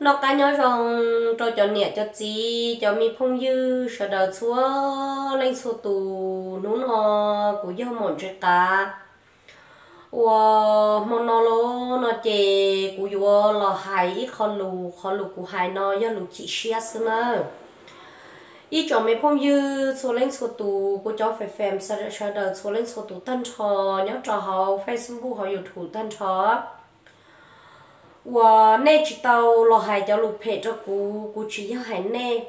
nó cá nhau rằng cho cho nhẹ cho chị cho mi phong dư, sợ đầu chúa lên số tù nún ho của dâu mòn chơi cá. Và mòn nó lo nó chè của yêu lo hai khó lù khó lù của hai nó, do lù chị xia xưa nữa ý cho mấy phong dư, số lên số tù của cháu phải phèm, sợ sợ đầu số lên số tù tân trò nhớ trò họ facebook họ youtube tân trò. 我那知道老海叫路陪着姑姑去要海呢，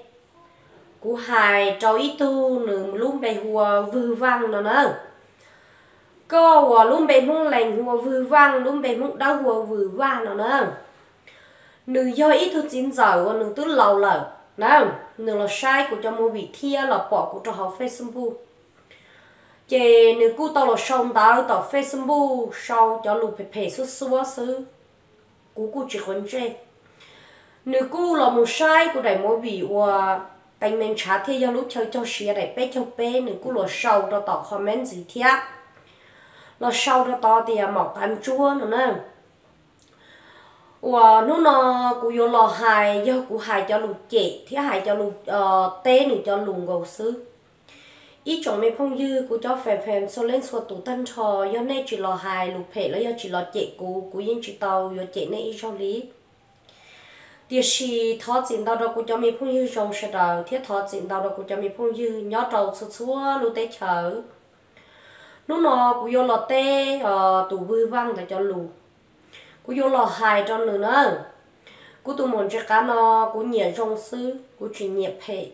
姑海找一度能 luôn bề hùa vư vang nó nữa có hùa luôn bề mông lành hùa vư vang luôn bề mông đau hùa vư vang nó nữa nữ do ít thôi chín giờ nữ cứ lâu lờ nào nữ là sai của cho mua bị thia là bỏ của cho họ Facebook chị nữ cứ tao là xong tao tao Facebook sau cho lục phải phải xuất xuất sư cú cú chỉ còn chơi nếu cú là một sai của đại mỗi bị và tay mình trả thì giờ lúc chơi cho xia đại bé cho bé nếu cú là sau đó tỏ comment gì thế là sau đó tỏ thì à, mọc ăn chua nữa nè. Và nó nó cú vô lò hài do cú hài cho lục chè thì hài cho lục ờ tê nữa cho lùng gầu xứ ý chồng mình phong dư của cho phèm phèm số lên số tụ tân trò do nay chỉ lò hài, lục phệ là do chỉ lò chạy cú cú yên chỉ tàu do chạy nay ý cho lý. Tiếc gì thọ tiền đâu đó của cho mình phong dư trong sẽ đầu thiết thọ tiền đâu đó của cho mình phong dư nhớ trâu xua xua lu tê chở. Lúc nó cú vô lò tê ờ tụ vư văng để cho lù. Cú vô lò hài cho nữa nữa cú tụ muốn cho cá nó cú nhẹ trong sư cú chỉ nhẹ phệ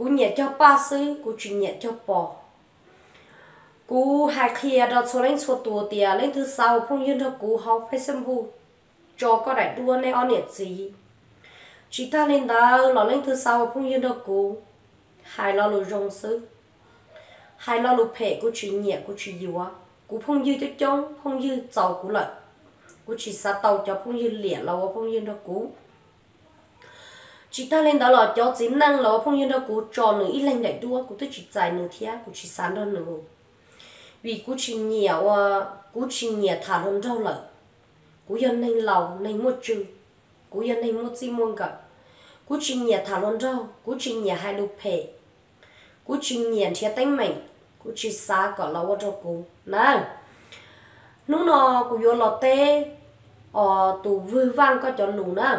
cú nhẹ cho ba sư cú chỉ nhẹ cho bò. Cú hai kia à đó số lên số tuổi tiền lên thứ sau phong yên đó cú học phải xem vụ, cho có đại đua này on nhiệt gì? Chỉ ta lên đó là lên thứ sau phong yên đó cú. Hai lo lù rong sư hai lo lù phe cú chỉ nhẹ cú chỉ yếu á. Cú phong dư cho trông phong dư giàu cú lợi. Cú chỉ sa tàu cho phong dư liền là phong dư đó cú chỉ ta lên đó là cho chính năng nó phong nhân đó cú cho nữa ít lên đại đua cú tôi chỉ dài nữa thia cú chỉ sáng đó nữa vì cú chỉ nhiều à ờ, cú chỉ nhiều thả hơn đâu là cú dân nên lầu nên một chữ. Cú dân nên một chữ muôn cả. Cú chỉ nhiều thả hơn đâu cú chỉ nhiều hai lục phe cú chỉ nhiều thia tính mình cú chỉ xa cả là cho cú nè lúc nào cú vô lọt tê ờ tụ vui vang có cho lù nè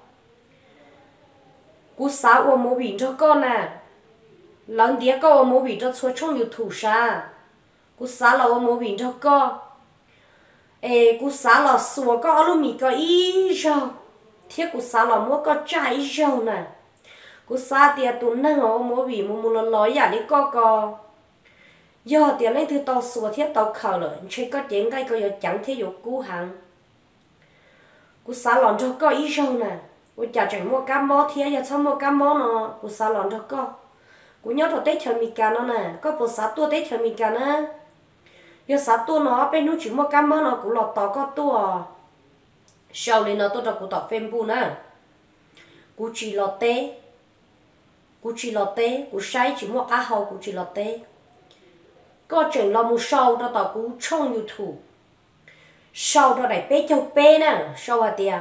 cú xã ô mô bị cho con à. Lần đĩa có ô mô bị cho xua trong nhiều thủ sa. Cú xã là ô mô bị cho con ê, cú xã là xua có alo mì có ý rau thiết cú xã là mua có trái rau nè. Cú xã tiệt tụ năng ô mô bị mô mô là lói giả đi co co. Giờ tiệt lên thứ tao xua thiết tao khờ rồi chơi có tiếng cái có giờ chẳng thiết dụ cú hàng cú xã lòn cho có ý rau nè cô chả chẳng mua cá mò thì giờ xong mua cá mò nó, cô sao lòng đó cô nhớ rồi tết chờ mì cá nó nè, có bộ sáu tua tết chờ mì cá nè. Giờ sáu tua nó, bên นู้ chỉ mua cá mò nó cũng lọt tỏ có tua. Sau này nó tôi cho cô tỏ phim bu nè. Cô chỉ lọt tê. Cô chỉ lọt tê, cô sai chỉ mua cá hầu cô chỉ lọt tê. Có chuyện là mua sau đó tỏ cô trong youtube sau đó này bé châu bé nè sau à tiệt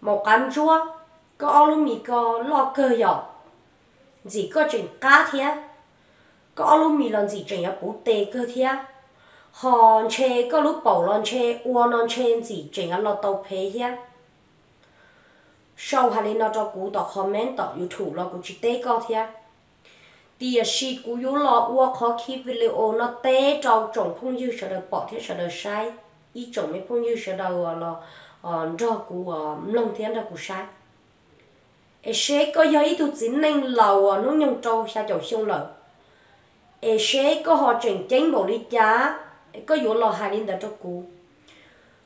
một cán chua có alo mì có lo cơ dọ gì có chuyện cá thế có alo mì lần gì chuyện bố tê cơ thế hòn chê, có lúc bảo lần chê, ua lần chê gì chuyện lo tàu phê thế sau hai nó cho cú đọc comment đọc youtube lo cú chỉ tê cơ thế thì si cú yếu lo ua khó khi video nó tê trong trồng phong dư sợ đời bỏ thế sợ đời sai. Ý trồng mấy phong dư sợ đời là ờ cho cú ờ, lông thiên ra cú sai e sẽ có giờ ít tụt chín nên lầu ờ, nó nhung trâu xa chỗ xung lợ e sẽ có họ chuyển chính bộ lý giá e có dụ lò hai linh đã cho cú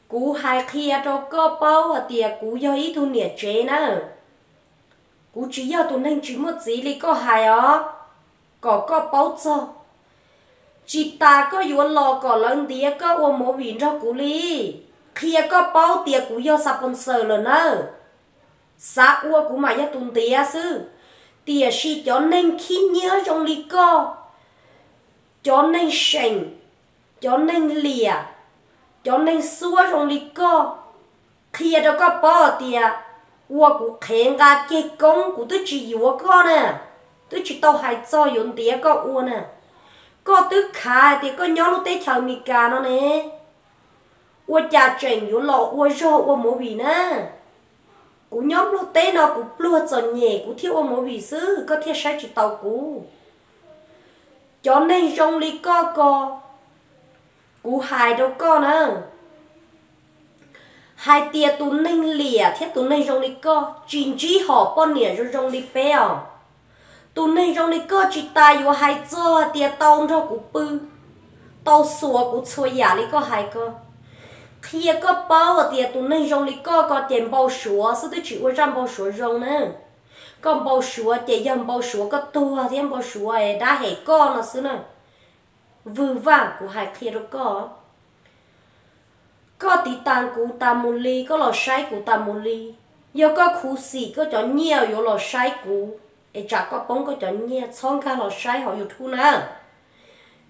cú hai khi à cho có bao ờ, à tiệt cú giờ ít thu nhiệt chế nè cú chỉ giờ tụi nên chỉ một gì lý có hai ó ờ, có có bao cho. Chỉ ta có dụ lò, có lần tía có ôm mổ biển cho cú lý. Khi có bao tía cú yêu sponsor rồi nữa sa ua của mà ya tung tia sư. Tia si cho nên khi nhớ trong lý co, cho nên sành, cho nên lìa, cho nên xua trong lý co. Khi đó có bỏ tia ua cũng khen ga chế công của tôi chỉ ua co nè. Tôi chỉ tao hay cho yun tia có ua nè. Có tứ khai thì có nhớ lúc tới chờ mì cà nè. Ua cha chèn yun lọ, ua rô, ua mổ bì nè cú nhóm lô tê nó cú plua cho nhẹ, cú thiếu ôm bì sư có thiết sai chỉ tàu cú. Cho nên trong lý co co, cú hài đâu co nữa hai tia tú ninh lìa, thiết tú ninh trong lý co chín chi họ bao nỉa rồi trong lý bèo tú ninh trong lý co chỉ ta yêu hai cho, tia tông cho cú bự tàu sủa cú chơi giả lý co hai co khi có bao ở tia nên trong đi co có tiền bao số số tôi chỉ có trăm bao số trong nữa còn bao số tiền dòng bao số có tua thêm bao số ấy đã hệ con là xứ nữa vừa vàng của hai kia có có tí tàn cụ tà mù li có lò sai cụ tà mù li yo có khu xì có cho nhiều yo lò sai cụ e chả có bóng có cho nhiều xong cả lò sai họ yo thu nè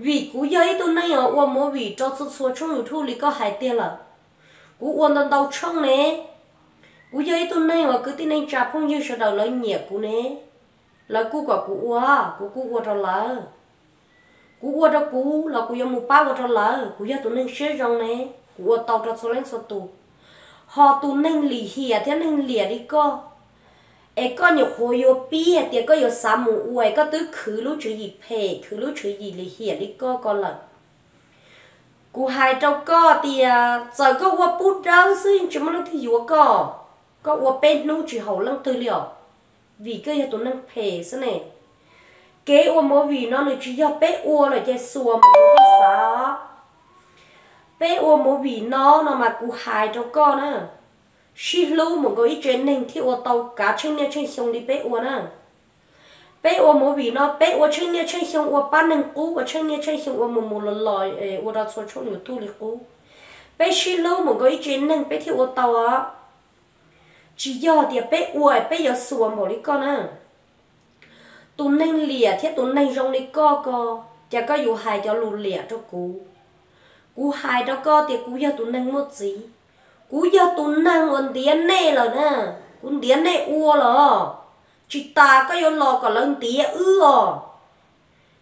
vì cú yo ấy tôi nay ở uo mô vì cho số số trong yo thu li có hai tiền là cú uo đang đau trong nè. Cú yo ấy tôi nay ở cứ tin anh chả phong như sợ đầu lấy nhẹ cú nè. Là cú quả cú uo à, cú cú uo đó là cú uo đó cú, là cú yo một ba uo đó là cú yo tôi nên sẽ rong nè. Cú của tàu cho số lên số tù họ tù nên lì hiền thế nên lìa đi co ấy có nhiều hồ yo bi thì có nhiều sa mù uai có tứ khứ lú chữ gì phê khứ lú chữ gì lì hìa đi co con lợn cú hai trâu co thì giờ có qua bút đâu xin chỉ mà nó thì yếu co có qua bên nung chỉ hậu lăng tư liệu vì cái tụ năng phê thế này cái ô mô vì nó là chỉ do bé ô là cái xua mà có sao bé ô mô vì nó nó mà cụ hại cho con á xí lưu một cái chuyện nên thì ô tàu cả chân nhà chân xong đi bé ô nè bé ô mô vì nó bé ô chân nhà chân xong ô bán nên cú, ô chân nhà chân xong mo mo lo lo e o da cho chong yu tu li cú. Bé xí lưu một cái chuyện nên bé thì ô tàu á. Chỉ do thì bé ô bé giờ xuồng mo li con á. Tu neng lìa thiết tu neng rong li co co. Chả có dù hại cho lù lìa cho cú. Cú hai cho có thì cú giờ tụi neng một gì cú giờ tụi năng còn điên nè rồi nè. Cú điên nè ua rồi chị ta có yêu lo có lần tía ư ờ.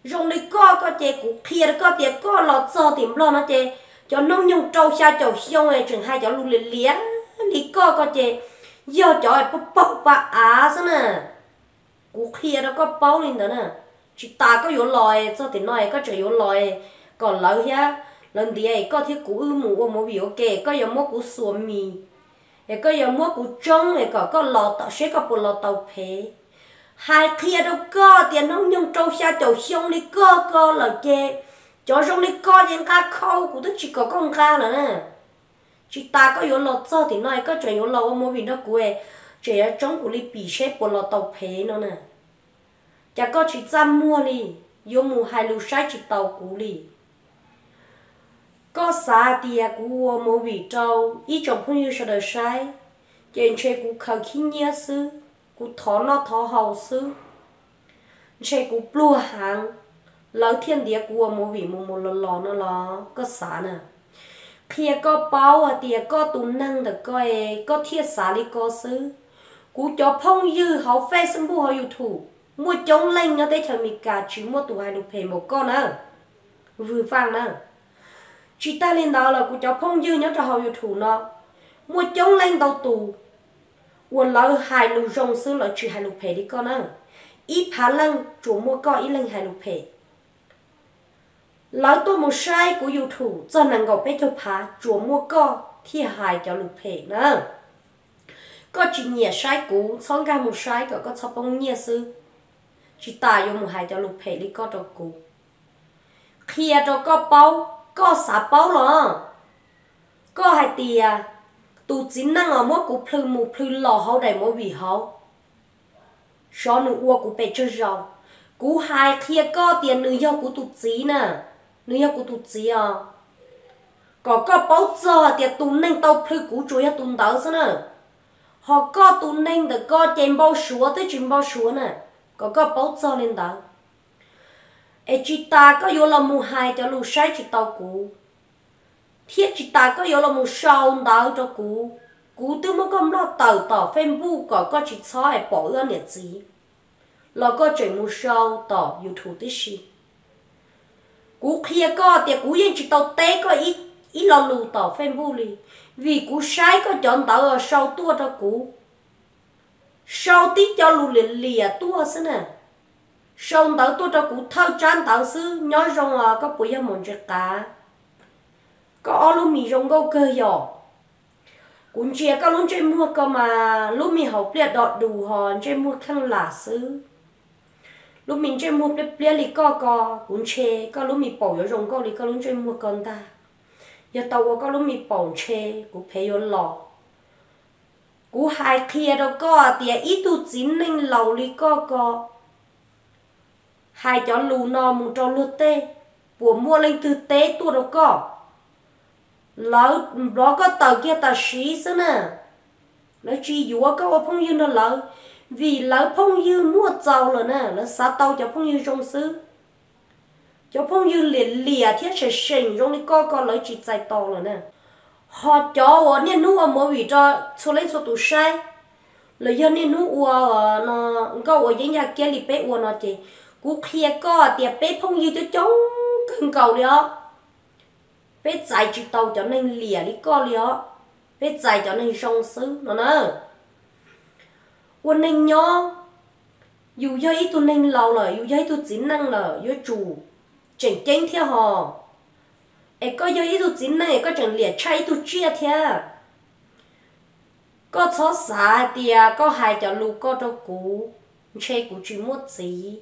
Rong đi co có chè cú kia có tiệt co lo cho tìm lo nó chè. Cho nông nhung trâu xa trâu xiong này chừng hai cháu lù liền liền đi co có chè. Giờ cho ai bốc bốc bà á sao nè. Cú kia đó có bao lên đó nè. Chị ta có yêu lo cho thì nói có chỉ yêu lo còn lâu ha lần đi ấy, có thể cú ư mù ô mù biểu kê, có giờ mua cú xua mì ấy có giờ mua cú trông ấy có có lò tàu, sẽ có bộ lò tàu phê. Hai kia đâu có, tiền nông nhung trâu xa trâu xong đi có có là kề cho xong đi có những cái khâu của tôi chỉ có con ca nữa nè. Chỉ ta có yếu lò cho thì nói, có chuyện yếu lò ô mù biểu đó cú ấy. Chỉ ở trong cú đi bị xếp bộ lò tàu phê nó nè. Chả có chỉ chăm mua đi, yếu mù hai lưu sai chỉ tàu cú đi có xa tia của mô vị trâu, ý chồng không yêu sao đời sai. Trên chơi của khờ khí nhớ sư của thó nó thó hầu sư. Chơi của plua hàng lão thiên địa của mô vị mô mô lò lò nó lò, có xa nè. Khi có bao à tia, có tụ năng được coi e, có thiết xa đi có sư cú cho phong dư hậu phê xâm bu hậu thủ mua chống lên nó để cho mình cả chỉ mua tụ hai đục phê một con à vừa vang nữa chỉ ta lên đó là của cháu phong dư nhớ cho họ yêu thủ nó. Mua chống lên đầu tù. Quần lão hai lù rong sư lỡ chỉ hai lù phê đi con á ít phá lăng, chủ mua co ít lên hai lù phê. Lão tôi một sai của yêu thủ cho nàng gọi bé cho phá, chủ mua co, thì hai cháu lù phê nữa có chỉ nhẹ sai cũ xong ra một sai có có cho bông nhẹ sư chỉ ta yêu một hai cháu lù phê đi con cho cũ. Khi cho có bao có xả bao lo có hai tia à, tu chính năng ở mỗi cụ phư mù phư lò hậu đầy mỗi vị hậu cho nữ ua cụ bé chơi rau cụ hai kia có tiền, nữ yêu cụ tu chí nè. Nữ yêu cụ tu chí à. Có có bao giờ thì tu nâng tao phơi cú chuối tu tao sao nè. Họ có tu nâng được có tiền bao số tới chuyện bao số nè. Có có bao giờ lên đó ai chỉ ta có yếu là mù hai cho lù sai chỉ tao cú thiết chỉ ta có yếu là mù sau đó cho cú cú tư mà có lo tàu tàu phim bu có có chỉ cho ai bỏ ra nhiệt gì lo có chuyện mù sau tàu youtube tí gì cú kia có thì cú yên chỉ tàu té có ít ít lo lù tàu phim bu li vì cú sai có chọn tàu ở sau tua cho cú sau tí cho lù liền lìa tua xem nè sau tàu tôi cho cụ thâu chán tàu sư nhói rong à có bùi một chết cả. Có lúc mì rong gâu cơ nhỏ cũng chia các lúc chơi mua cơ mà lúc mì học bia đọt đủ hòn chơi mua khăn lá sư lúc mình chơi mua bia bia lì co co cũng chê các lúc mì bỏ vô rong gâu lì các lúc chơi mua con ta. Giờ tàu có lúc mì bỏ chê cũng phải vô lọ cú hai kia đâu có thì ít tu chín nên lầu lì co co hai chó lù nò mù trò lù tê. Bùa mua lên từ tế tu đâu có. Lỡ đó có tờ kia tờ xí xứ nè. Nó chỉ dùa có ở phong dương đó lỡ. Vì lỡ phong dương mua giàu rồi nè nó xả tàu cho phong dương trong xứ. Cho phong dương liền lìa thiết sẽ sinh trong đi co co lỡ chỉ chạy tàu rồi nè. Họ cho ở nên nu ở mỗi vị cho cho lấy số tụ sai. Lời dân nên nu ở nó, có ở dưới nhà kia lì bé ở nó chỉ cú kia có tiệp bé phong dương cho chống cần cầu đi ó bé chạy chú tàu cho nên lìa đi co ó bé chạy cho nên song sứ nó nè. Quân nên nhó dù do ý tôi nên lâu rồi dù do ý tôi chỉ năng rồi dù chủ chẳng chén theo họ. Ấy có do ý tôi chỉ năng có chẳng lìa chạy tôi chia theo. Có chó xả thì có hai cho lù có đâu cú, chơi cú chỉ một gì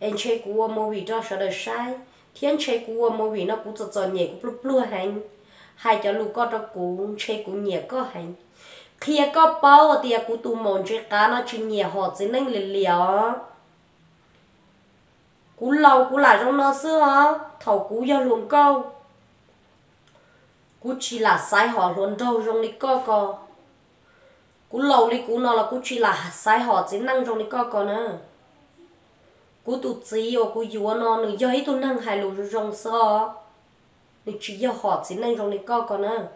em chơi cũ mô vị đó sợ đời sai. Thiên chơi cú mô vị nó cũng cho cho nhẹ cũng lúc lúc hành. Hai cho lúc có đó cũng chơi cũng nhẹ có hành. Khi có bao thì cũng tụ mòn chơi cá, nó chỉ nhẹ họ chỉ nên liền liền cú lâu cú lại trong nó xưa, thầu cú giờ luôn câu. Cú chỉ là sai họ luôn đâu trong đi co co. Cú lâu đi cú nó là cú chỉ là sai họ chỉ năng trong đi co co nữa cú tụ chỉ ở cú yếu nó nữa giờ ấy tụ năng hai lù rong sơ nữ chỉ giờ họ chỉ năng rong này co co nữa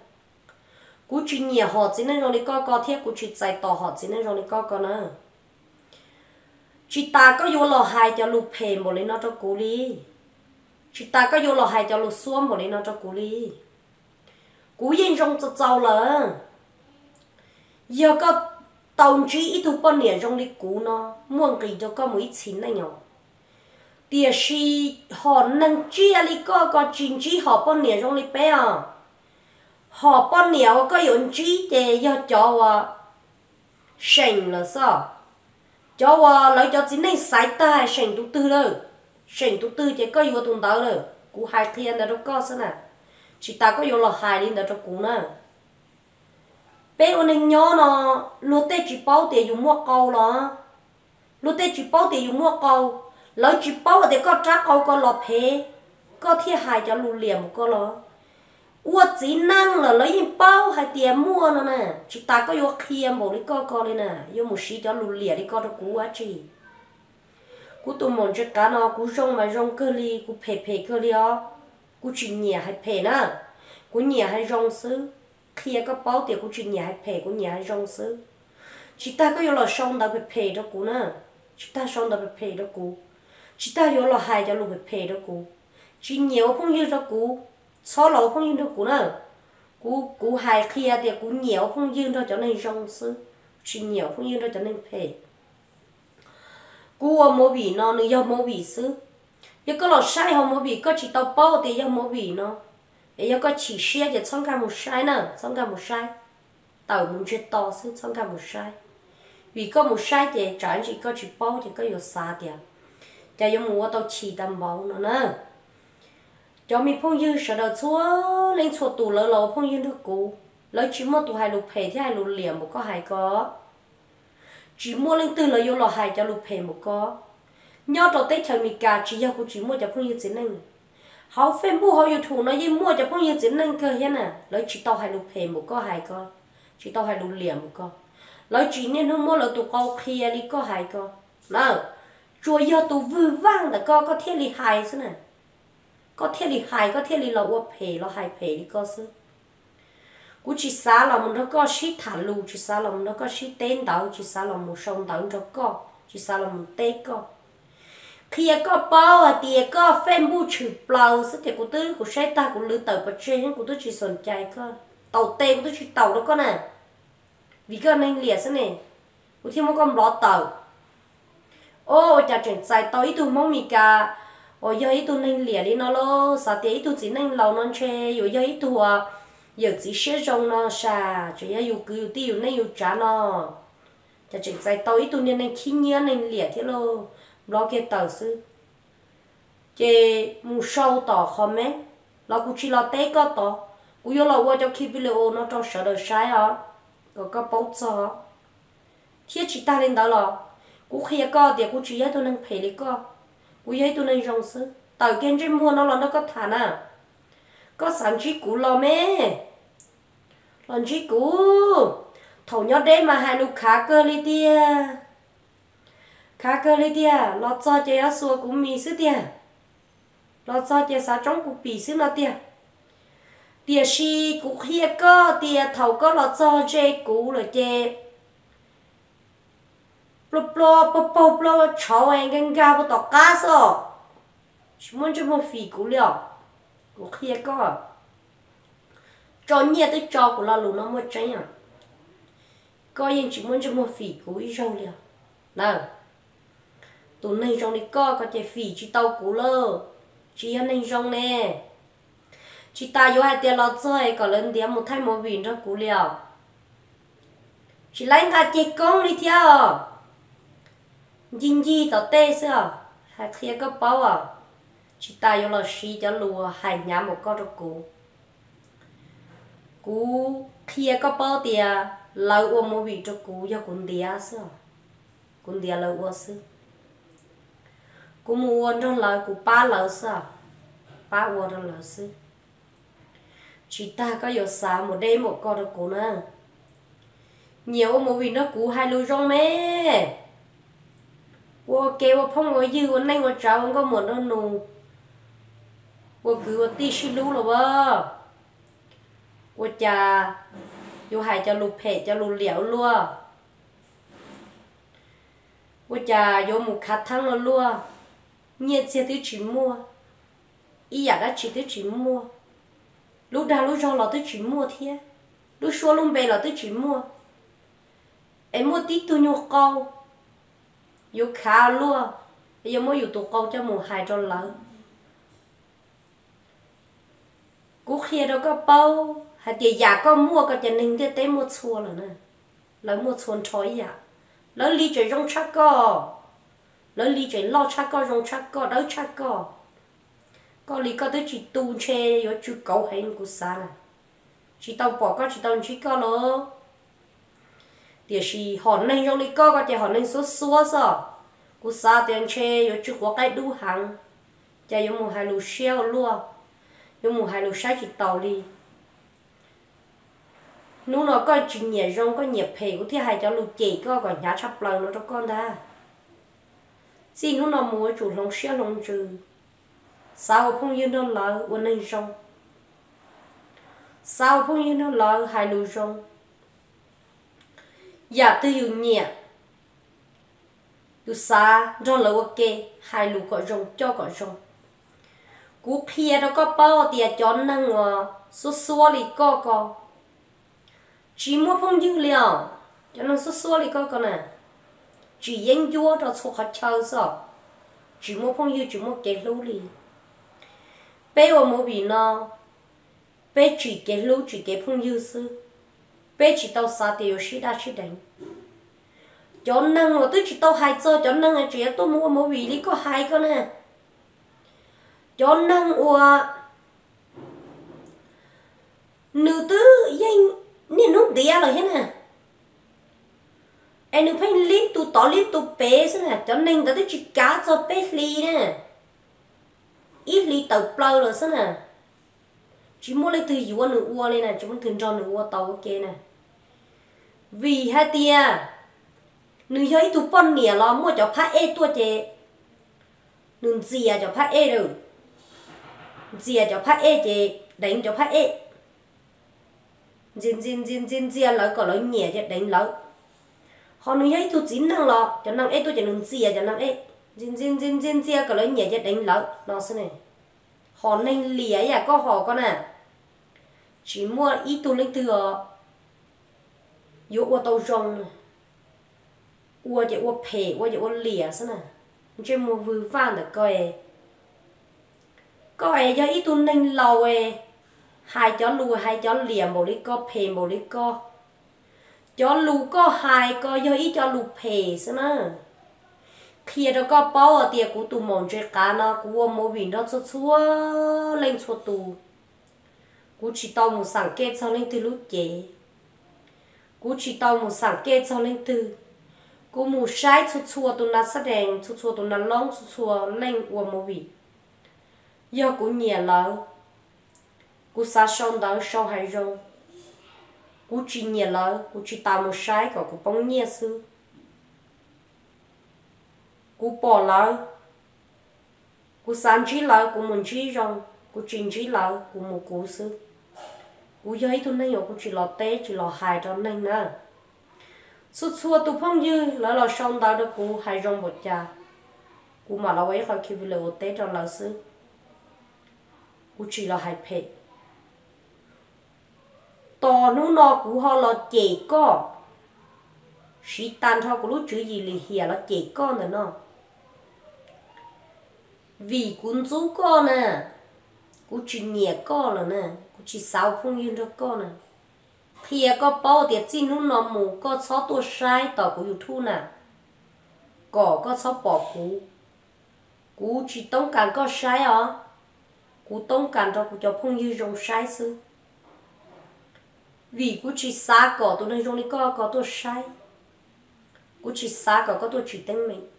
cú chỉ nhẹ họ chỉ năng rong này co co thiết cú chỉ chạy tỏ họ chỉ năng rong này co co nữa chỉ ta có yếu lò hai cho lù phê một lấy nó cho cú đi. Chỉ ta có yếu lò hai cho lù xuống một lấy nó cho cú đi. Cú yên rong cho giàu lỡ. Giờ có tàu chỉ ít thu bao nhiêu rong đi cú nó. Muốn kỳ cho có mấy chín này nhau địa sĩ họ nâng chia li à? có có chính trị họ bao nhiêu trong li bé à? Họ bao nhiêu có dụng trí để cho cho à sinh là sao? Cho à lấy cho chính này sai ta sinh tu tư rồi sinh tu tư chỉ có yếu tung đó, rồi cú hai thiên là đâu có sao nè chỉ ta có yếu là hai đi là cho cú nè. Bé ông này nhỏ nó lúc tết chỉ bao tiền dùng mua câu đó lúc tết chỉ bao tiền dùng mua câu lỡ chỉ bao thì có trắc câu có lọp hề có thiệt hại cho lù liềm, có lo uất chỉ năng là lấy im bao hay tiền mua nữa nè. Chỉ ta có yêu kia một đi có có lên nè. Yêu một xí cho lù liềm đi có được cú á chị. Cú tụi mòn chỉ cá nó, cú rong mà rong cơ li cú phê phê cơ li ó. Cú chỉ nhẹ hay phê nè. Cú nhẹ hay rong sư kia có bao tiền cú chỉ nhẹ hay phê, cú nhẹ hay rong sư chỉ ta có yêu là xong đã bị phê đó cú nè. Chỉ ta xong đã bị phê đó cú chỉ ta yếu là hai cho lúc bị phê đó cú chỉ nhiều không như đó cú số lâu không như đó cú nữa cú cú hai kia thì cú nhiều không như đó cho nên rong sư chỉ nhiều không như đó cho nên phê. Cú ở mỗi bị nó nữa do mỗi bị sư giờ có là sai không mỗi bị có chỉ tao bao thì do mỗi bị nó. Giờ có chỉ xe thì xong cả một sai nữa xong cả một sai. Tàu muốn chơi to sư xong cả một sai. Vì có một sai thì chẳng chỉ có chỉ bao thì có nhiều xa tiền cho giống mua tao chỉ tầm bao nữa nè. Cho mình phong dư sợ đầu chúa, lên chúa tù lỡ lỡ phong dư được cũ lỡ chỉ mua tù hai lục phê thì hai lục liền một có hai có. Chỉ mua lên từ lỡ yêu lò hai cho lục phê một có. Nhớ đầu tết chờ mình cả chỉ yêu cũng chỉ mua cho phong yêu chính năng. Họ phê mua họ yêu thủ nó yêu mua cho phong yêu chính năng cơ hiện nè à. lỡ chỉ tao hai lục phê một có hai có. Chỉ tao hai lục liền một có. Lỡ chỉ nên không mua lỡ tụ câu kia đi có hai có. Nào rồi giờ tụ vư vang là có có thiên lý hài chứ nè có thiên lý hài, có thiên lý là uo phê là hài phê đi có chứ. Cú chỉ xả là mình nó có xí thả lù, chỉ xả là mình nó có xí tên đầu chỉ xả là một sông đầu cho có, chỉ xả là một tên có. Khi có bao à thì có phèn bu chữ bao sẽ thì cú tư, cú sẽ ta, cú lư tàu bật trên cú tư chỉ sồn chạy có. Tàu tên cú tư chỉ tàu đó con nè. Vì cái này liệt thế này cú thêm một con lọ tàu ô chả chuyện sai tao ít tu mong mi cả ô giờ ít tu nên liệt đi nó lo sao thì ít tu chỉ nên lâu non che. Rồi giờ ít tu à. Giờ chỉ sẽ rong nó sa chỉ giờ yêu cứ tiêu nên yêu trả nó cho sai tao ít tu nên nên khi nhớ, nên liệt thế lo lo cái tàu sư. Chế mu sâu tỏ không mấy lo cũng chỉ lo té có tỏ. Cú yêu lo qua cho khi video nó trong sợ đời sai à. Có có bốc cho. Thiết chỉ ta lên đó lo cú khía co thì cũng chỉ tôi nên phải đi co cú hết tôi nên rong sư tàu kiên trên mua nó là nó có thả à có sản chỉ cũ lo mẹ lần chỉ cũ thầu nhớ đấy mà hai nụ khá cơ li tia khá cơ li tia lo cho chơi á xua cũng mì sư tia lo cho chơi sao trong cú bì sư nó tia tia si cú khía co tia thầu có lo cho chơi cú là chơi blo blo blo blo blo cháu anh gần gà bố tỏ cá sao chúng muốn cho một phì cũ liệu cũ hia có cho nhẹ tới cho của lo lù nó mới trái à có yên chỉ muốn cho một phỉ cú ý rong liao nào tụi này trong đi có có thể phỉ chỉ tàu cú lơ chỉ anh này trong nè chỉ ta vô hai tiền lo chơi có lần điểm một thay một vịn cho cú liao chỉ lấy cả chỉ công đi theo dinh gì tao tê sao hai kia có bao à. Chỉ ta vô là xí cho lúa hai nhà một con cho cũ cú kia có bao tiền lâu ôm một vị cho cú cho cún đĩa sao cún đĩa lâu ôm sư cú mua trong lâu cú ba lâu sao ba ôm trong lâu sư chỉ ta có yêu xa một đêm một con cho cú nữa. Nhiều một vị nó cú hai mấy? trong mẹ wo kêu phong ngồi dư wo nay wo cháu có một nó nù wo cứ wo tí xí lưu rồi vợ 我家有还叫路陪叫路聊咯，我家有木卡汤了咯，热切都去摸，一呀个去都去摸，路大路上老都去摸天，路说路北老都去摸，哎摸地都有高， yêu khá luôn giờ mỗi dù tụ câu cho mù hai cho lỡ cú kia đâu có bao hay tiền giả có mua cái tiền nên cái tế mua chua rồi nè. Lấy mua chua chói giả à. lấy ly chơi rong chắc co. Lấy ly chơi lo chắc co, rong chắc co đâu chắc co. Có lý có tới chỉ tu che yếu chú cầu hay của sao này chỉ tao bỏ có chỉ tao chỉ có lo thì chỉ họ nên rong đi có có chỉ họ nên số số sao cú sa tiền chê yo chú có cái đu hàng cho yo mua hai lù xeo luôn yo mua hai lù sai chỉ tàu đi nú nó có chuyện nhẹ rong có nhẹ phê của thứ hai cho lục chị có còn nhá chắp lần nó cho con ta xin nú nó mua chủ lòng xe lòng trừ. Sao không yên nó lỡ quên nên rong. Sao không yên nó lỡ, hai lù rong giả tư dụng nhẹ từ xa cho lâu ok hai lù có rong cho có rong cú kia đó có bao tiền à cho năng số số lì có có chỉ mua phong dữ liệu cho nó số số lì có có nè. Chỉ yên chúa đó số khách chơi sao chỉ mua phong dữ chỉ mua cái lâu đi bây giờ mua bị nó bây chỉ cái lâu chỉ cái phong dữ sư bé chỉ tao xa tiêu sĩ đã chỉ đánh. Cho năng mà tôi chỉ tao hai giờ cho năng là chỉ tôi mua mua bị lý có hai con nè cho năng ua nữ tư danh nên nó đĩa rồi hết nè em nữ phải liên tục tỏ, liên tục bé xem nè cho nên tôi chỉ cá cho bé ly nè. Ít ly tàu plơ rồi xem nè chỉ muốn lấy từ yếu nữa uo lên này chỉ muốn thường cho nữa uo tàu ok này vì hai tia, nữ hơi tu con nè lo mua cho phát e tua chế nửa gì à cho phát e rồi gì à cho phát e chế đánh cho phát e zin zin zin zin zin lỡ có lỡ nhẹ chứ, đánh lỡ. Họ nữ hơi tu chín năng lo, cho năng e tua cho nửa gì à cho năng e zin zin zin zin zin có lỡ nhẹ chứ, đánh lỡ. Nó xin này họ nên lìa à có họ con à chỉ mua ít tu linh thừa ở yo tàu rong ô chỉ ô phe ô chỉ ô lìa sao nè. Chỉ mua vừa vàng được coi. Coi cho ít tu nên lâu ấy hai chó lù hai chó lìa, một lý co phe một lý co chó lù có hai co do ít chó lù phe sao nè. Khi đó có bao ở tiệc của tụ mòn chơi cá nó của mua bình đó cho chúa lên cho tụ cú chỉ tao một sảng kê cho lên từ lúc chế. Cú chỉ tao một sảng kê cho lên từ. Cú mù sai cho chua tụ nó sát đèn cho chua tụ nó long cho chua lên của mua vị. Do cú nhẹ lỡ. Cú sa sông đó sâu hay rồi cú chỉ nhẹ lỡ cú chỉ tao một sai có cú bông nhẹ sư cú bỏ lỡ. Cú sáng chỉ lỡ cú muốn chỉ rồi cú chín chỉ lỡ cú một cú sư cú giấy thôi nay cũng chỉ lọt té, chỉ lọt hài cho nên nè. Suốt suốt tụ phong như, lỡ lọt xong đào được cú hài rong một cha cú mà lọt ấy khỏi khi về lọt té cho lão sư cú chỉ lọt hài phe tò nu nó cú họ lọt chè co. Sĩ tan thao cú lúc chữ gì liền hiểu lọt chè co nữa nó vì cuốn chú co nè. Cú chỉ nhẹ co là nè chỉ sáu phong yên cho con nè thì có bao tiệt xin nó nó mù, có sáu tua sai tao cú thu nè có có sáu bỏ cú. Cú chỉ tông càng có sai à? Cú tông càng cho cú cho phong yên rong sai sư vì cú chỉ xa có tôi nên rong đi có có tua sai. Cú chỉ xa có có tua chỉ tên mình.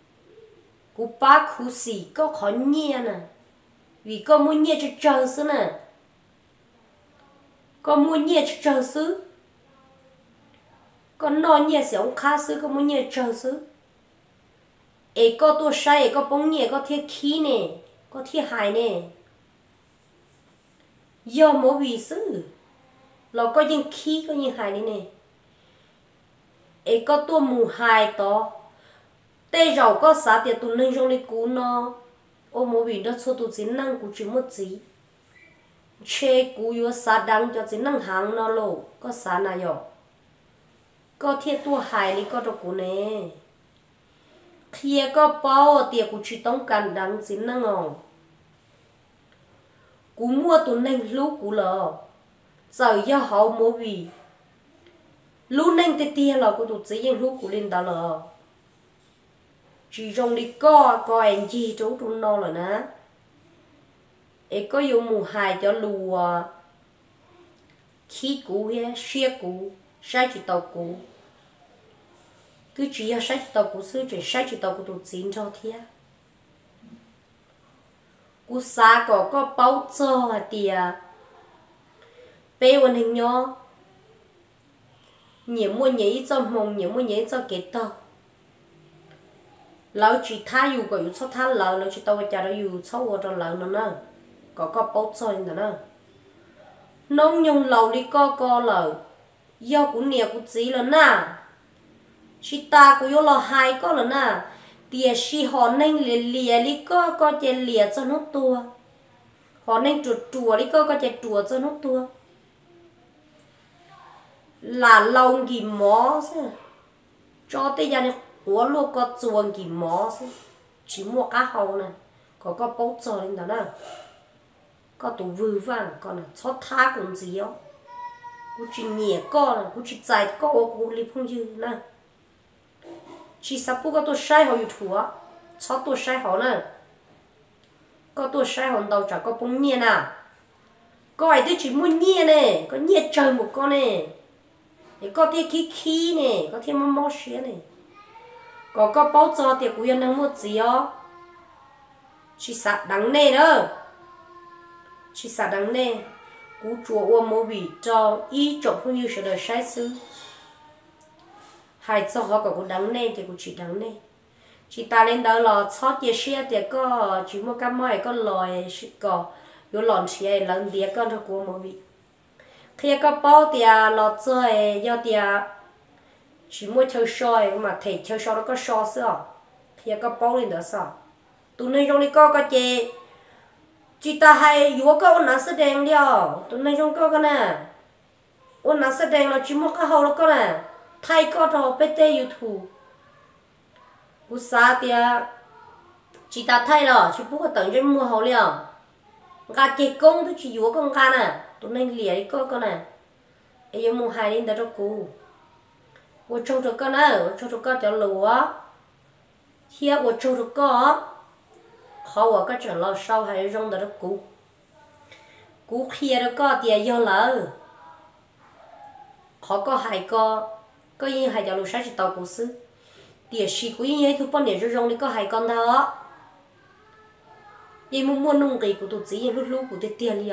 Cú ba cú xì có khó nhẹ nè vì có muốn nhẹ cho chờ xứ nè có mua nhiệt cho chờ xứ? Có nó nhiệt sẽ ông khá xứ, có mua nhiệt chờ xứ? Ấy có tôi sai ấy có bông nhiệt có thiết khí nè, có thiết hại nè. Do mỗi vị xứ. Nó có những khí, có những hại nè. Ấy có tôi mù hại to. Tê rau có xã tiệt tụ nên trong lấy cú nó ô mô vị đó số tụ chỉ năng, cú chỉ một gì chê cú yo xã đăng cho chính năng hàng nó lô. Có xã nào yo. Có thiệt tu hài lý có được cú nè. Khi có bao tiệc cú chỉ tông cần đăng chính năng ngò. Cú mua tụ nên lú cú lò. Giờ do họ mô vị, lú nên tê tia là cú tụ chỉ yên lú cú lên đó lò. Chỉ rong đi co co anh gì trốn tu nó là nè ấy có dùng mù hài cho lùa. Khí cũ he xe cũ sai chỉ tàu cũ. Cứ chỉ là sai chỉ tàu cũ xưa, chỉ sai chỉ tàu cũ tụt chín cho thiệt cú xa có có bao cho à tiệt bé hình nhau nhiều mua nhảy cho mông nhiều mua nhảy cho cái tàu lão chỉ tha yêu có yêu cho tha lão lão chỉ tàu cho nó yêu cho ở trong lão nó nè có có bốc xoay nữa nè nông nhung lâu đi có có lờ. Do cũng nhiều cũng gì rồi nè chỉ ta cũng yêu là hai có rồi nè tiền si họ nên lìa lìa đi có có chè lìa cho nó tua. Họ nên chuột chùa đi có có chè chùa cho nó tua. Là lâu gì mó cho tới giờ này của luôn có chuồng kỳ mỏ chỉ mua cá hầu nè có có bốc cho đó. nè có tụ vư vàng con nè cho tha cũng gì ó cú chỉ nhẹ con là cú chỉ dài con cú li phong dư, nè. Chỉ sắp bố có tôi sai họ yêu thua. Cho tôi sai họ nè. Có tôi sai họ đầu chả có bông nhẹ nè. Có ai tôi chỉ muốn nhẹ nè, có nhẹ trời một con nè. Có thể khí khí nè, có thể mà mò xía nè. Có có bao cho thì cũng yên một gì ó chỉ sắp đắng nè đó chỉ sợ đắng nè. Cú chúa ôm mô bị cho y chỗ không như sẽ đời sai sư hai cho họ có cú đắng nè thì cú chỉ đắng nè. Chỉ ta lên đó là chót chia xe thì có, chỉ một cái mai có lòi có yếu lòn xe lần đĩa con cho cô mô bị khi có bao thì à, là chơi do thì à, chỉ mua theo soi mà thầy theo soi nó có soi sao khi có bao lên đó sao tụi này trong đi có cái chị chị ta hay yếu có ôn nắng sẽ đen điò tụi này trong có cái nè ôn nắng sẽ đen là chỉ một cái hậu nó có nè thay có thọ bê tê youtube bút xa thì chị ta thay là chỉ bút cái tận trên mua hậu liền gà chị công thì chỉ yếu con gà nè tụi này lìa đi có cái nè ấy mua hai lên đó cho cô 我抽着个呢，我抽着个叫路啊，here 我抽着个。 Họ ở cái chuyện lo sau hay rong đó cú cú kia đó có tiền do lỡ họ có hai có có yên hai giờ lúc sáng chỉ tàu cú sư tiền xí cú yên ấy thu bao nhiêu rong đi có hai con đó yên muốn mua nông kỳ của tụi chỉ lúc lúc của tụi tiền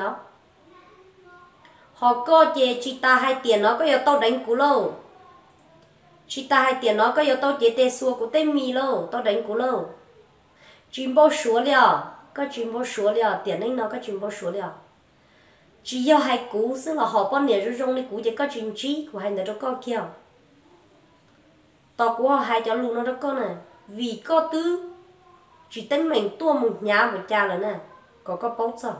họ có chế chỉ ta hai tiền nó có yêu tao đánh cú lâu chỉ ta hai tiền nó có yêu tao chế tê xua của tê mì lâu tao đánh cú lâu chuyện bao số了个chuyện bao số了tiền anh nó cái chuyện bao số了chỉ yêu hai cú tức là họ bao nhiêu rồi trong này cú chỉ có chuyện chi của hai người đó có kia tao của hai cháu luôn nó đó có nè vì có tư chỉ tính mình tua một nhà một cha là nè có có bao giờ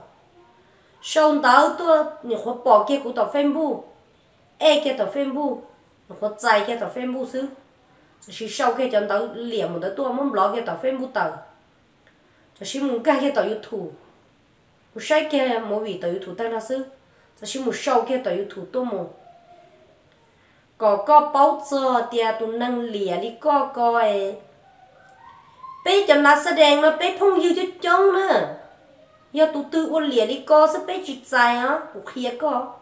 sau đó tua nhiều họ bỏ kia của tao phim bu e kia tao phim bu họ chạy kia tao phim bu xứ chỉ sau kia cho tao liền một đứa tua muốn bỏ kia tao phim bu tao cho xin muốn cái cái tàu thủ một sai cái mỗi vị tàu thủ ta là sư. Cho xin một sau cái tàu thủ tôi một có có bao giờ thì tụ năng lìa đi có có ấy bây giờ là sẽ đen nó bây phong yêu cho trông nữa giờ tụ tư ôn lìa đi có sẽ bây chỉ dài á, một khía có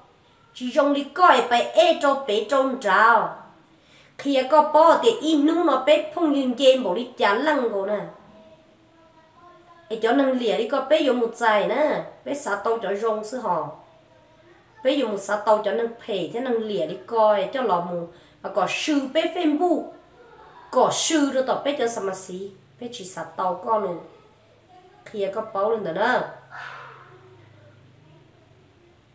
chỉ dùng đi có ấy phải e cho bé trông trào. Khi có bỏ thì in nu nó bé phong yêu game bỏ đi chán lăng rồi nè ai cho năng lìa đi, có bé dùng một dài nè. Bé xả tàu cho rong sư họ. Bé dùng một xả tàu cho năng phê thế năng lìa đi coi, cho lò mù. Và có sư bé phim bu có sư rồi tao bé cho sao mà xí. Bé chỉ xả tàu có luôn. Khi có bao lên đó.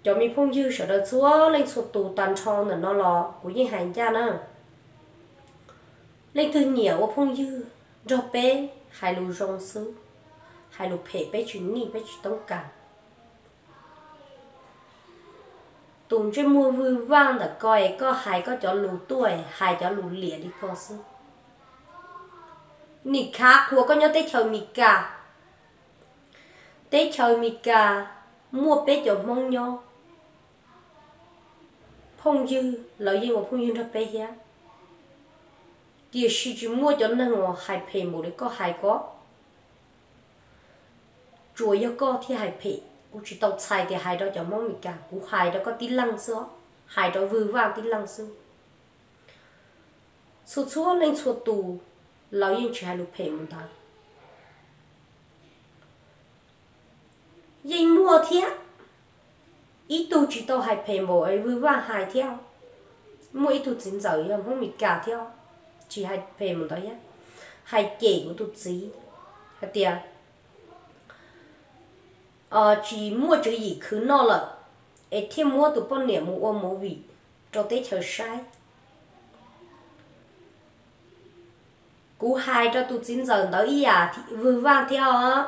Cho mình phong dư sợ đợt chúa, lên số tù tàn tròn là nó lò của những hành cha nữa lên từ nhiều phong dư. Rồi bé hai lù rong xứ hai lục phê bé chuyện ni bé chuyện tông cả tụng trên mua vui vang đã coi, có hai có cho lù tuổi hai cho lù lìa đi có sư nị khác của có nhớ tới chờ mì cả tới chờ mì cả mua bé cho mong nhau phong dư, lợi gì mà phong dư nó bé hiá điều gì chỉ mua cho nên là hai phê một đấy có hai có chùa yêu có thì hai phê cũng chỉ tàu xài thì hai đó cho mong mình cả cũng hai đó có tí lăng xưa hai đó vừa vào tí lăng xưa số số lên số tù lão yên chỉ hai lục phê một ta yên mua thiệt ít tu chỉ tàu hài phê một ấy vừa vào hài theo mua ít tu chính giờ yêu mong mình cả theo chỉ hai phê một đó nhé hai chị của tụt chỉ hai tiền ờ chỉ mua chữ gì cứ nó là ấy thêm mua tụ bao nhiêu mua mua vị cho tới chờ sai. Cú hai cho tụ chín giờ đó, ý à thì vừa vang theo á.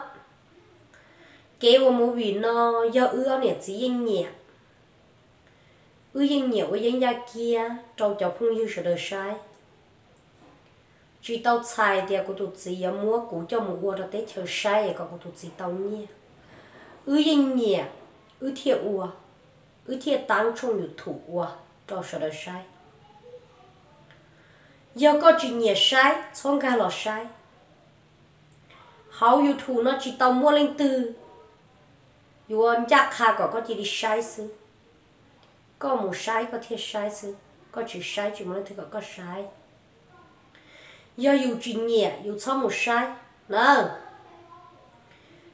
Mua mua vị nó do ưa nè chỉ yên nhẹ. Ưa yên nhẹ ưa yên gia kia cho cháu phong yêu sự đời sai. Chỉ tao xài thì cũng tụt gì mua cú cho mua cho tới chờ sai, có cũng tụt gì tao nhẹ ư yên nhẹ ư thiệt ua ư thiệt tăng trong được thủ ua cho sợ đời sai giờ có chỉ nhẹ sai xong cái lọ sai hậu yêu thủ nó chỉ tao mua lên từ yêu anh chắc khá có có chỉ đi sai sư có một sai có thiệt sai sư có chỉ sai chỉ muốn thì có có sai giờ dù chỉ nhẹ dù xong một sai nè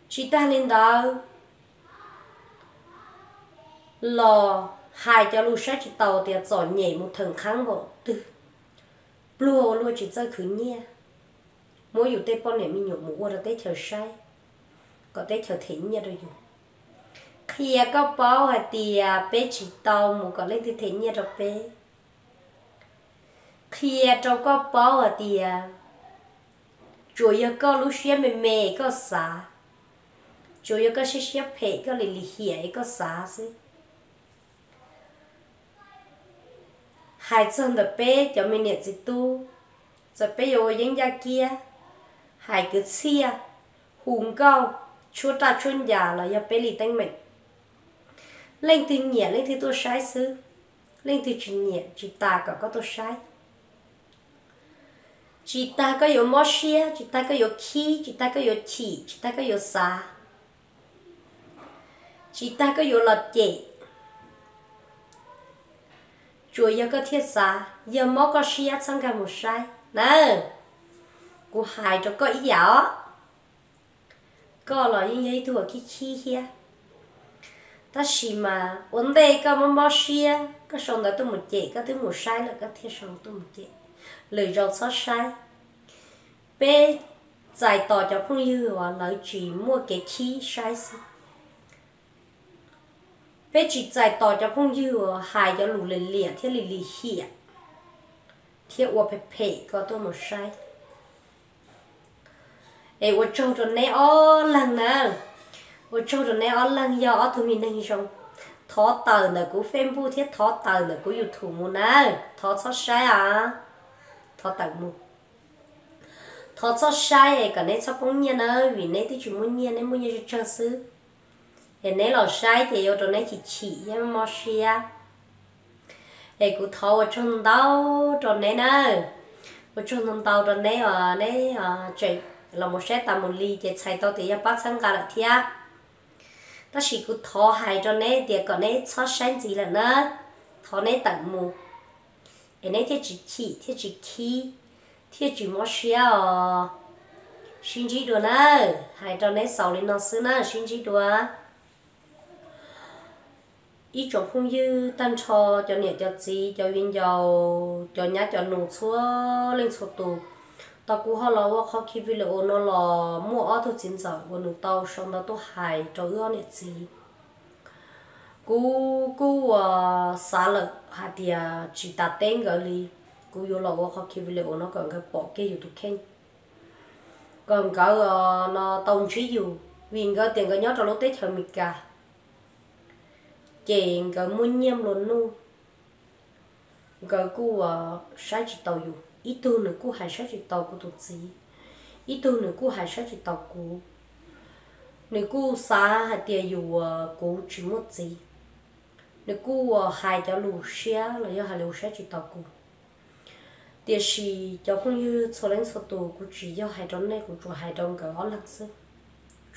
chỉ ta lên đó lò hai cho lu sách tàu thì chọn nhảy một thằng kháng bộ từ lùa lùa chỉ chơi khứ nhẹ. Mỗi dù tê bọn này mình nhổ một là tê chờ sai. Có tê chờ thính nhẹ rồi dù khi à có bao hay à thì à bé chỉ tàu một có lên thì thính nhẹ rồi bé. Khi trong có bao hay thì chủ yếu có lúc xưa mềm mềm, có xả chủ yếu có xí xí phê có lì lì hiệp có xả xí. Hai chân tập bé cho mình nhận dịch tu. Tập bé yêu yên gia kia hai cứ xia hùng cao chúa ta chuyên già là ya bé lì tăng mình. Lên thì nhẹ, lên thì tôi sai sư lên thì chỉ nhẹ, chỉ ta cả có tôi sai. Chỉ ta có yếu mò xia, chỉ ta có yếu khí chỉ ta có yếu chỉ chỉ ta có yếu xa chỉ ta có yếu lọt chạy chùa yêu có thiết xa yêu mò có xia sang cả một sai nè cô hài cho có ý nhỏ có là như vậy thua cái chi kia ta xì mà vấn đề có mò mò xia có xong đó tôi một chệ có thứ một sai là có thiết xong tôi một chệ lời rau xót sai bé giải tỏ cho phong yêu và lời chỉ mua cái chi sai sự bé chỉ giải tỏ cho phong yêu hài cho lù lên liền thiết lì lì hiệp thiết ua phê phê có tôi một sai ê ua trâu cho nè ó lần nè ua trâu cho nè ó lần giờ ó tụi mình đang xong thọ tờ nè của facebook thiết thọ tờ nè của youtube mu nè thọ xót sai à thọ tờ mu thọ cho sai cái nè cho bông nhiên nữa vì này thì chỉ muốn nhiên nè muốn nhiên cho sư thì nếu là sai thì ở chỗ này chỉ chỉ nhưng mà xia. Thì cũng thâu ở trong đâu chỗ này nè. Ở trong đâu chỗ này ở này ở chơi là một xe tầm một ly thì chạy tàu thì bắt sang cả là thia. Ta chỉ cũng thâu hai chỗ này, thì còn này cho sáng gì là nữa thâu này tận mù. Thì này thì chỉ chỉ, thì chỉ khi, thì chỉ mò xia ờ xin chỉ đồ nè. Hai chỗ này sau lên nó xứ nè, xin chỉ đồ ý chỗ không như tan cho cho nhẹ cho gì cho viên giàu cho nhá cho nụ chúa lên số tù tao cũng họ lo họ khi vì là nó là mua ở thôi chính giờ của nụ tàu xong đó tôi hài cho ưa nhẹ gì cú cú xả lực hạt thì chỉ ta tên gọi đi cú vô lò qua khó khi về nó còn cái bỏ cái dù tôi khen còn cả nó tông trí dù vì cái tiền cái nhớ cho lúc tết chờ mình cả Ờ, chị cái muốn nhiêm luôn nu cái cú sai chỉ tàu dù. Ít tu nữa cú hai sai chỉ tàu của tụt gì ít tu nữa cú hai sai chỉ tàu của nếu cú xa hay tiền dù ờ, cú chỉ một gì. Nếu cú ờ, hai cho lù xe là do hai lù xe chỉ tàu cú tiền sĩ cho cũng như số lên số tổ của chỉ do hai trong này của chùa hai trong cái họ lắc sư.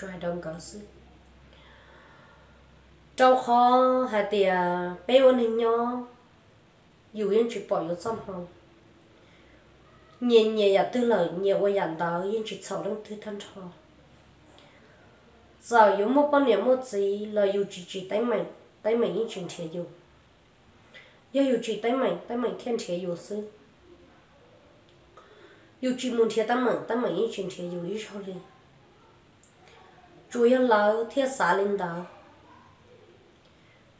Chùa hai trong cái sư trâu khó hai tia bé ôn hình nhau dù yên chỉ bỏ vô trong phòng. Nhẹ nhẹ ya tư lợi, nhẹ qua dàn đó, yên chỉ sầu lên tư thân cho giờ yếu một bao nhiêu một gì là dù chỉ chỉ tay mình tay mình yên chuyện thiệt dù. Yêu dù chỉ tay mình tay mình thiên thiệt dù sư. Dù chỉ muốn thiệt tâm mình tay mình chuyện thiệt dù ý sao liền. Chủ yếu là thiệt xả lên đó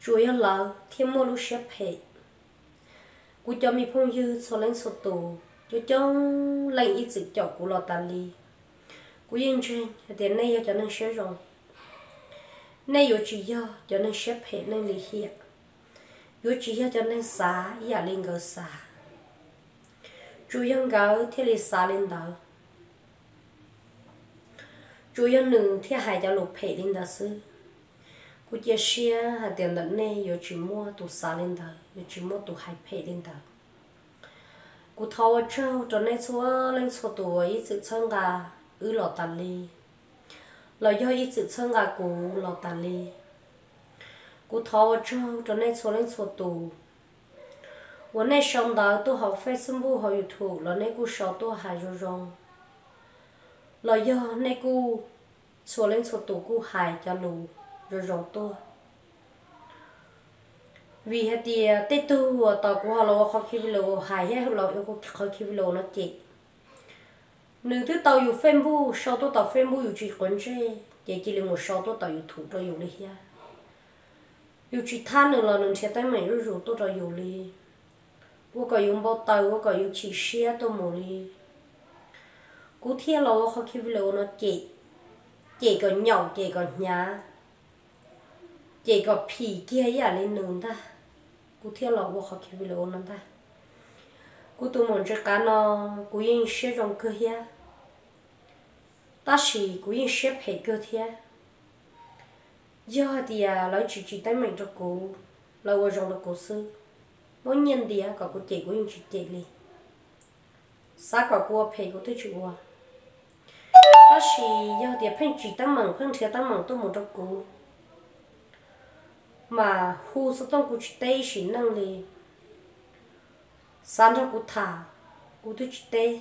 chú yêu là thiệt mua lúc xếp hệ cú cho mi phong dư số lên số tù cho cho lên ít sự cho cú lo tàn li cú yên trên tiền này cho nên xếp rồi nay yêu chỉ yêu cho nên xếp hệ nên lý hiệp yêu chỉ yêu cho nên xả giả lên gỡ xả chú yêu gạo thì là xa lên đó chú yêu nương thì hai cho lục hệ lên đó sư cú chia sẻ hạt tiền lẫn này giờ chỉ mua tụ xả lên thờ giờ chỉ mua tụ hai phe lên thờ cô thâu trâu cho nên số lên số tụ ít sự chân gà ư lọ tàn ly lọ do ít sự chân gà cú lọ tàn ly cú thâu trâu cho nên số lên số tụ วันนี้ช่องดาวตัวเขาเฟซบุ๊กเขาอยู่ถูกแล้วในกูชอบตัวหายรงแล้วยอในกูส่วนเล่นส่วนตัวกูหายจะรู้ rồi rong to vì hết thì tết tu tao cũng họ lo khó khi lo hại hết lo yêu cũng khó khi lo nó chị nữ thứ tàu yêu phim bu sau đó tàu phim bu yêu chỉ quan chế chỉ chỉ là một sau đó tàu yêu thủ cho yêu đi ha yêu chỉ than nữa là nữ sẽ tới mình rồi rồi tôi cho yêu đi 我个用包刀，我个有去写都冇哩。古天老好去不了那结，结个鸟，结个鸭， chị có phì kia ya à, lên nương ta. Cô theo lò vô học kia bị lỗ nương ta. Cô tụ mong chơi cá nó cô yên sẽ rong cơ hia ta chỉ cô yên xếp phải cơ thia giờ thì à lấy chỉ chỉ tay mình cho cô, lâu vô trong được cô sư mỗi nhân thì à có cô chị cô yên chỉ chị đi sao có cô phải cô tới chịu à. Ta chỉ giờ thì à phải chỉ tay mình phải theo tay mình tôi một cho cô mà hu sẽ tông cụ chỉ tây xin năng lì. Sáng cho cụ thả cụ tới chỉ tê.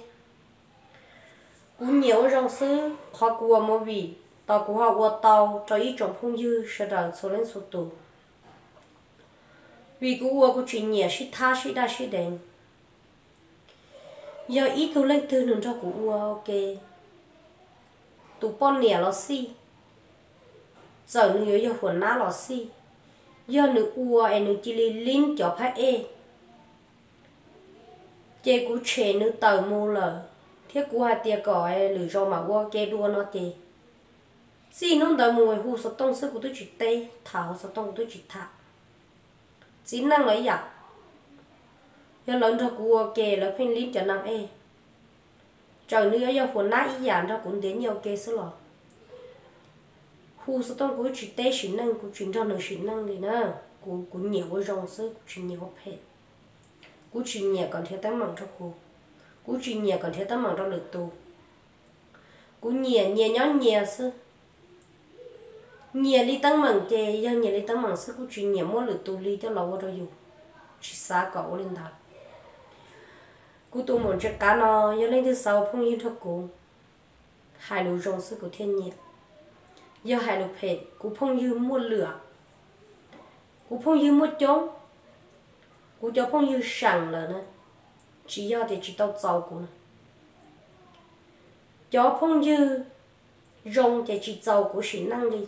Cụ nhiều trong sư khó cụ cô mà vì tao cô họ tàu cho ý trong phong dư, sẽ đợi số lên số tù. Vì cụ ua cụ chuyện nhẹ sĩ tha sĩ đa sĩ đèn. Giờ ý tu lên tư nương cho cụ ua ok. Tu pon nhẹ lo si giờ nữa giờ hồn ná lo si giờ nữ ua em nữ chỉ li lin cho phải e. Chế cú chế nữ tàu mua lờ. Thiết cú hai tia cỏ e lử cho mà qua kê đua nó tê chỉ nông tàu mua hu sao tông sức của tôi chỉ tê thảo sao tông tôi chỉ thả. Chỉ năng lấy giặc giờ lớn cho cú kề là phim lin cho năng e. Trời nữa giờ phụ nãy ý dạng cho cũng đến nhiều kề số lọ khu số tông của chỉ tê chỉ năng của chuyển cho nó chỉ năng thì nữa của của nhiều cái rong sức chuyển nhiều phê của chuyện nhiều còn thiếu tấm mạng cho khu của chuyện nhiều còn thiếu tấm mạng cho lực tu của nhiều nhiều nhỏ nhiều sức. Nhiều đi tấm mặn chè do nhiều đi tấm mặn sức của chuyện nhiều mỗi lửa tù đi cho lâu rồi dù. Chỉ xa cậu lên thật. Cú tu muốn chơi cá nó giờ lên thứ sáu phong yên thật cũ, hai lũ rong sức của thiên nhiên giờ hai lục phê cú phong dư mua lửa. Cú phong dư mua trống cú cho phong dư sẵn là nè. Chỉ do thì chỉ tao giàu cú nè. Cho phong dư rong thì chỉ giàu cú sự năng đi.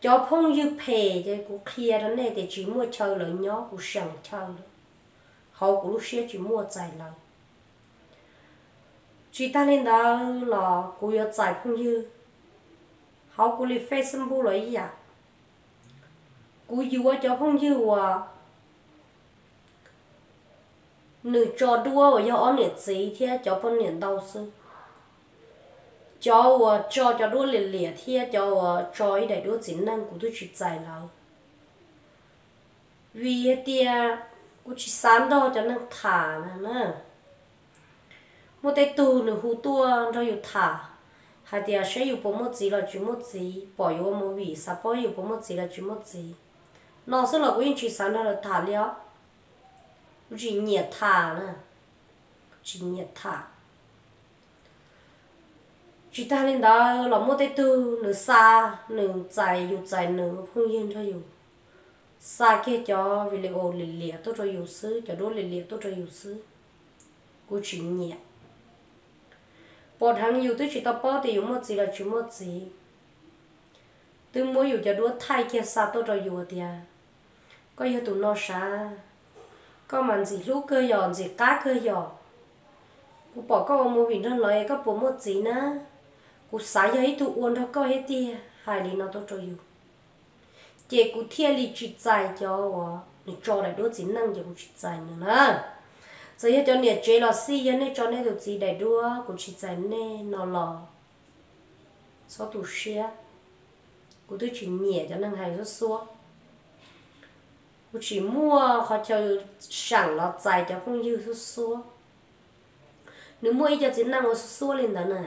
Cho phong dư phê thì cú kia đó này thì chỉ mua chơi lợi nhỏ, cú sẵn chơi đó hậu cú lúc xưa chỉ mua dài lợi chỉ ta lên đó là cú yêu dài phong dư như hậu cụ facebook lợi gì à? Cụ yêu cho phong như à nữ cho đua và do ông nhiệt gì thì cho phong nhiệt đau sư cho cho cho đua liền liền thì cho cho ý đại đua chính năng của tôi chỉ giải lâu vì tia cũng chỉ sáng đó cho năng thả nè một tay tu nữa hú tua cho thả hà tia sẽ yêu bố một gì là chú một gì bỏ yêu một vị sao bỏ yêu bố một gì là chú một gì nó sẽ là cũng chỉ sáng là thả liao chỉ nhiệt thả nè chỉ nhiệt thả chỉ ta lên đó là một cái từ nửa xa nửa dài dù dài nửa không yên cho dù xa kia cho vì lệ ồ lệ lệ tôi cho dù sư cho đôi lệ lệ tôi cho dù sư cô chỉ bỏ thằng nhiều tôi chỉ tao bỏ thì dùng một gì là chỉ một gì. Tôi mua dùng cho đua thay kia sao tôi rồi dùng thì à. Có giờ tụi nó xa. Có màn gì lú cơ giòn gì cá cơ giòn cô bỏ có mua bình thân lời có bỏ một gì nữa. Cú xài cho hết tụi uốn đâu có hết đi. Hai lý nó tôi rồi dùng chị cô thiên lý chỉ dài cho nó cho lại đôi chính năng cho chỉ dài nữa nè giờ hết cho nhiệt chơi lò si giờ cho nên được gì đầy đua cũng chỉ giải nè nó lò. Sao tụ xe tôi chỉ nhiệt cho nên hay rất xua. Cú chỉ mua họ cho sẵn lò dài cho không yêu rất xua. Nếu mua ít cho chỉ năng số xua lên đó nè.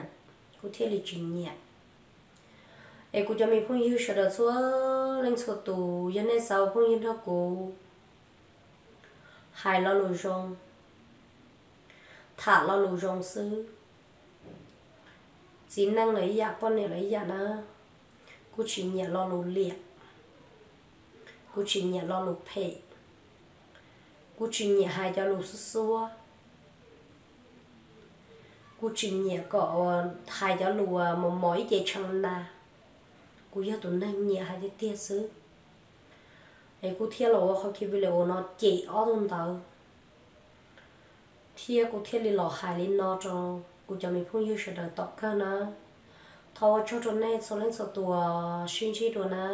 Cụ thể là chuyện nhẹ. Ai cụ cho mình không yêu sợ được số lên số tù cho nên sau không yêu đâu cô, hai lo lùi rong thả lo lù rong sư chỉ năng lấy giả dạ, con này lấy giả dạ đó cô chỉ nhẹ lo lù liệt. Cô chỉ nhẹ lo lù phê cô chỉ nhẹ hai cho lù sư xua. Cô chỉ nhẹ có hai cho lù một mỗi dây chân na cô giờ tụi năng nhẹ hai cái tia sư ấy cô thiệt là họ khi về là nó chỉ ở trong thiê thiệt thiê thiệt lò hài hai lên nó cho cú cho mình phun yêu sẽ đợi tọt cơ nó thâu cho cho nên số lên số tuổi sinh chi đồ nó